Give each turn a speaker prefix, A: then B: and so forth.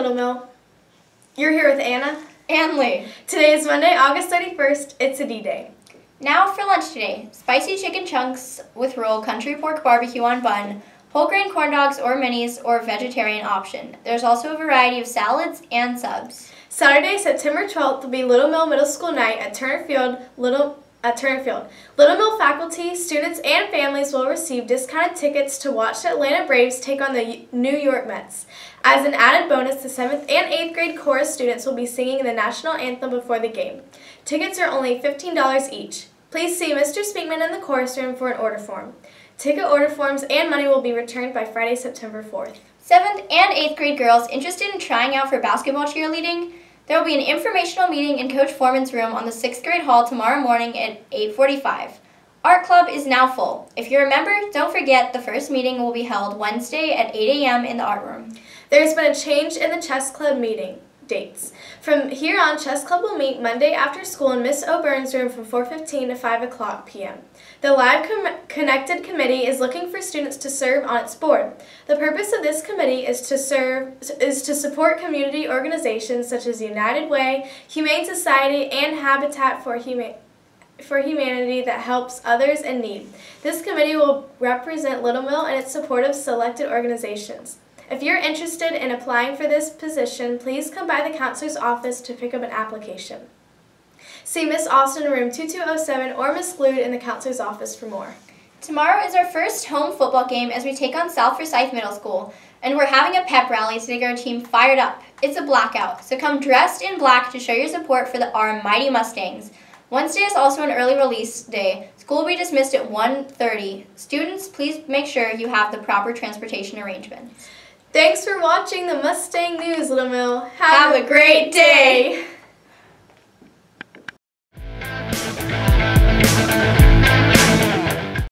A: Little Mill. You're here with Anna.
B: And Lee.
A: Today is Monday, August 31st. It's a D-Day.
B: Now for lunch today. Spicy chicken chunks with roll, country pork barbecue on bun, whole grain corn dogs or minis, or vegetarian option. There's also a variety of salads and subs.
A: Saturday, September 12th will be Little Mill Middle School night at Turner Field, Little at Turner Field. Little Mill faculty, students, and families will receive discounted tickets to watch the Atlanta Braves take on the New York Mets. As an added bonus, the 7th and 8th grade chorus students will be singing the national anthem before the game. Tickets are only $15 each. Please see Mr. Speakman in the chorus room for an order form. Ticket order forms and money will be returned by Friday, September 4th.
B: 7th and 8th grade girls interested in trying out for basketball cheerleading there will be an informational meeting in Coach Foreman's room on the 6th grade hall tomorrow morning at 8.45. Art Club is now full. If you're a member, don't forget the first meeting will be held Wednesday at 8 a.m. in the art room.
A: There's been a change in the chess club meeting dates. From here on, Chess Club will meet Monday after school in Miss O'Byrne's room from 4.15 to 5 o'clock p.m. The Live Com Connected Committee is looking for students to serve on its board. The purpose of this committee is to serve is to support community organizations such as United Way, Humane Society, and Habitat for for humanity that helps others in need. This committee will represent Little Mill and its support of selected organizations. If you're interested in applying for this position, please come by the counselor's office to pick up an application. See Miss Austin in room 2207 or Miss Glued in the counselor's office for more.
B: Tomorrow is our first home football game as we take on South Forsyth Middle School, and we're having a pep rally to get our team fired up. It's a blackout, so come dressed in black to show your support for the, our mighty Mustangs. Wednesday is also an early release day. School will be dismissed at 1.30. Students, please make sure you have the proper transportation arrangements.
A: Thanks for watching the Mustang News, Little Mill.
B: Have, Have a great day.